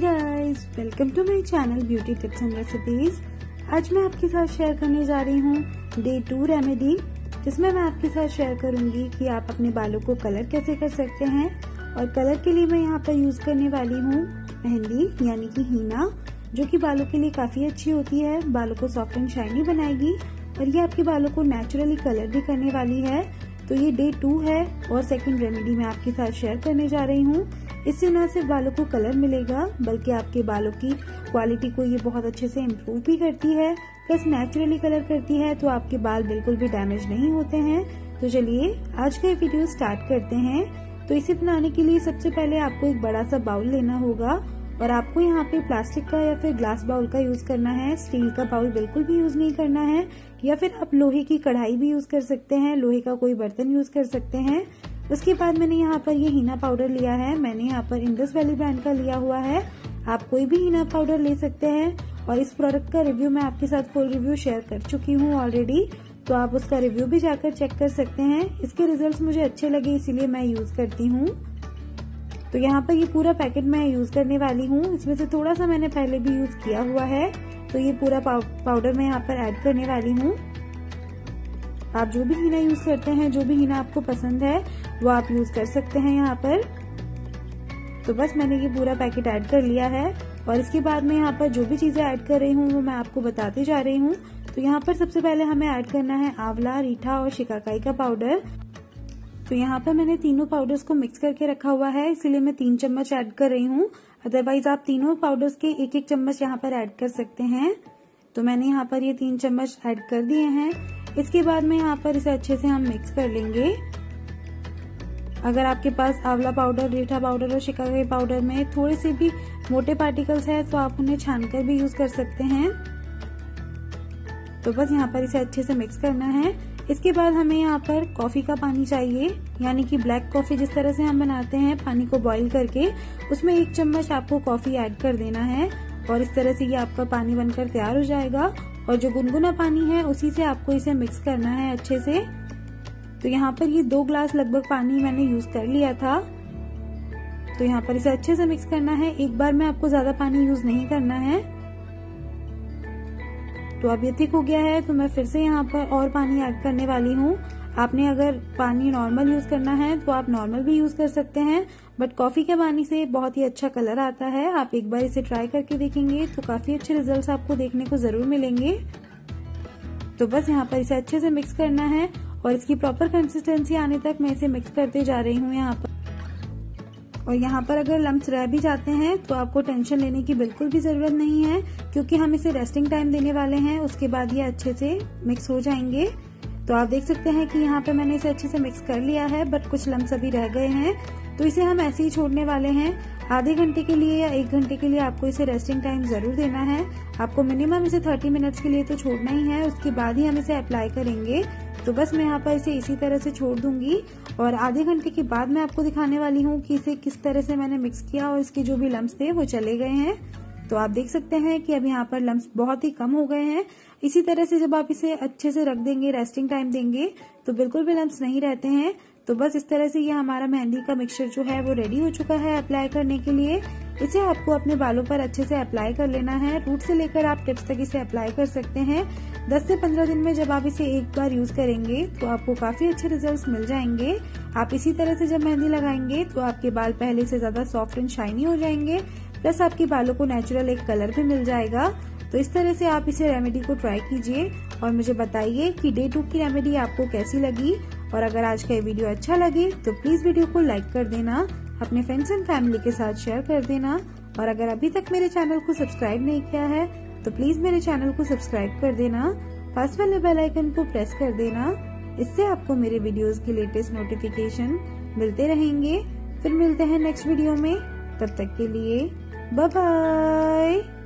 Guys welcome to my channel beauty tips and recipes आज मैं आपके साथ शेयर करने जा रही हूँ डे टू रेमेडी जिसमें मैं आपके साथ शेयर करूँगी कि आप अपने बालों को कलर कैसे कर सकते हैं। और कलर के लिए मैं यहाँ पर यूज़ करने वाली हूँ मेहंदी, यानी कि हीना, जो कि बालों के लिए काफ़ी अच्छी होती है, बालों को सॉफ्ट एंड शाइनी बनाएगी। और ये आपके बालों को नेचुरली कलर भी करने वाली है। तो ये डे टू है और सेकेंड रेमेडी मैं आपके साथ शेयर करने जा रही हूँ। इससे न सिर्फ़ बालों को कलर मिलेगा, बल्कि आपके बालों की क्वालिटी को ये बहुत अच्छे से इम्प्रूव भी करती है। प्लस नेचुरली कलर करती है तो आपके बाल बिल्कुल भी डैमेज नहीं होते हैं। तो चलिए, आज का वीडियो स्टार्ट करते हैं। तो इसे बनाने के लिए सबसे पहले आपको एक बड़ा सा बाउल लेना होगा, और आपको यहाँ पे प्लास्टिक का या फिर ग्लास बाउल का यूज़ करना है। स्टील का बाउल बिल्कुल भी यूज़ नहीं करना है। या फिर आप लोहे की कढ़ाई भी यूज़ कर सकते हैं। लोहे का कोई बर्तन यूज़ कर सकते हैं। उसके बाद मैंने यहाँ पर ये हीना पाउडर लिया है। मैंने यहाँ पर इंडस वैली ब्रांड का लिया हुआ है। आप कोई भी हीना पाउडर ले सकते हैं और इस प्रोडक्ट का रिव्यू मैं आपके साथ फुल रिव्यू शेयर कर चुकी हूँ ऑलरेडी तो आप उसका रिव्यू भी जाकर चेक कर सकते हैं। इसके रिजल्ट्स मुझे अच्छे लगे, इसीलिए मैं यूज़ करती हूँ। तो यहाँ पर ये पूरा पैकेट मैं यूज़ करने वाली हूँ। इसमें से थोड़ा सा मैंने पहले भी यूज़ किया हुआ है। तो ये पूरा पाउडर मैं यहाँ पर ऐड करने वाली हूँ। आप जो भी हीना यूज़ करते हैं, जो भी हीना आपको पसंद है, वो आप यूज़ कर सकते हैं यहाँ पर। तो बस मैंने ये पूरा पैकेट ऐड कर लिया है। और इसके बाद में यहाँ पर जो भी चीज़ें ऐड कर रही हूँ, वो मैं आपको बताते जा रही हूँ। तो यहाँ पर सबसे पहले हमें ऐड करना है आंवला, रीठा और शिकाकाई का पाउडर तो यहाँ पर मैंने तीनों पाउडर्स को मिक्स करके रखा हुआ है, इसीलिए मैं तीन चम्मच ऐड कर रही हूँ। अदरवाइज़ आप तीनों पाउडर्स के एक एक चम्मच यहाँ पर ऐड कर सकते हैं। तो मैंने यहाँ पर ये तीन चम्मच ऐड कर दिए हैं। इसके बाद में यहाँ पर इसे अच्छे से हम मिक्स कर लेंगे। अगर आपके पास आंवला पाउडर रीठा पाउडर और शिकागो पाउडर में थोड़े से भी मोटे पार्टिकल्स है तो आप उन्हें छानकर भी यूज़ कर सकते हैं। तो बस यहाँ पर इसे अच्छे से मिक्स करना है। इसके बाद हमें यहाँ पर कॉफ़ी का पानी चाहिए, यानी कि ब्लैक कॉफ़ी जिस तरह से हम बनाते हैं, पानी को बॉईल करके, उसमें एक चम्मच आपको कॉफ़ी ऐड कर देना है, और इस तरह से ये आपका पानी बनकर तैयार हो जाएगा। और जो गुनगुना पानी है, उसी से आपको इसे मिक्स करना है अच्छे से। तो यहाँ पर ये दो ग्लास लगभग पानी मैंने यूज़ कर लिया था। तो यहाँ पर इसे अच्छे से मिक्स करना है। एक बार में आपको ज़्यादा पानी यूज़ नहीं करना है। तो अब ये थिक हो गया है तो मैं फिर से यहाँ पर और पानी ऐड करने वाली हूँ। आपने अगर पानी नॉर्मल यूज़ करना है तो आप नॉर्मल भी यूज़ कर सकते हैं बट कॉफ़ी के पानी से बहुत ही अच्छा कलर आता है। आप एक बार इसे ट्राई करके देखेंगे तो काफ़ी अच्छे रिजल्ट्स आपको देखने को ज़रूर मिलेंगे। तो बस यहाँ पर इसे अच्छे से मिक्स करना है, और इसकी प्रॉपर कंसिस्टेंसी आने तक मैं इसे मिक्स करते जा रही हूँ यहाँ पर। और यहाँ पर अगर लम्ब रह भी जाते हैं तो आपको टेंशन लेने की बिल्कुल भी ज़रूरत नहीं है, क्योंकि हम इसे रेस्टिंग टाइम देने वाले हैं, उसके बाद ये अच्छे से मिक्स हो जाएँगे। तो आप देख सकते हैं कि यहाँ पे मैंने इसे अच्छे से मिक्स कर लिया है बट कुछ लम्ब अभी रह गए हैं। तो इसे हम ऐसे ही छोड़ने वाले हैं। आधे घंटे के लिए या एक घंटे के लिए आपको इसे रेस्टिंग टाइम ज़रूर देना है। आपको मिनिमम इसे 30 मिनट्स के लिए तो छोड़ना ही है। उसके बाद ही हम इसे अप्लाई करेंगे। तो बस मैं यहाँ पर इसे इसी तरह से छोड़ दूँगी। और आधे घंटे के बाद मैं आपको दिखाने वाली हूँ कि इसे किस तरह से मैंने मिक्स किया और इसके जो भी लम्ब थे वो चले गए हैं। तो आप देख सकते हैं कि अब यहाँ पर लम्ब बहुत ही कम हो गए हैं। इसी तरह से जब आप इसे अच्छे से रख देंगे रेस्टिंग टाइम देंगे तो बिल्कुल भी लम्ब नहीं रहते हैं। तो बस इस तरह से ये हमारा मेहंदी का मिक्सचर जो है वो रेडी हो चुका है अप्लाई करने के लिए। इसे आपको अपने बालों पर अच्छे से अप्लाई कर लेना है। रूट से लेकर आप टिप्स तक इसे अप्लाई कर सकते हैं। 10 से 15 दिन में जब आप इसे एक बार यूज़ करेंगे तो आपको काफ़ी अच्छे रिजल्ट्स मिल जाएँगे। आप इसी तरह से जब मेहंदी लगाएँगे तो आपके बाल पहले से ज़्यादा सॉफ्ट एंड शाइनी हो जाएँगे। प्लस आपके बालों को नेचुरल एक कलर भी मिल जाएगा। तो इस तरह से आप इसे रेमेडी को ट्राई कीजिए और मुझे बताइए कि डे टू की रेमेडी आपको कैसी लगी। और अगर आज का ये वीडियो अच्छा लगे तो प्लीज़ वीडियो को लाइक कर देना, अपने फ्रेंड्स एंड फैमिली के साथ शेयर कर देना। और अगर अभी तक मेरे चैनल को सब्सक्राइब नहीं किया है तो प्लीज़ मेरे चैनल को सब्सक्राइब कर देना। पास वाले बेल आइकन को प्रेस कर देना। इससे आपको मेरे वीडियोस की लेटेस्ट नोटिफिकेशन मिलते रहेंगे। फिर मिलते हैं नेक्स्ट वीडियो में। तब तक के लिए Bye-bye!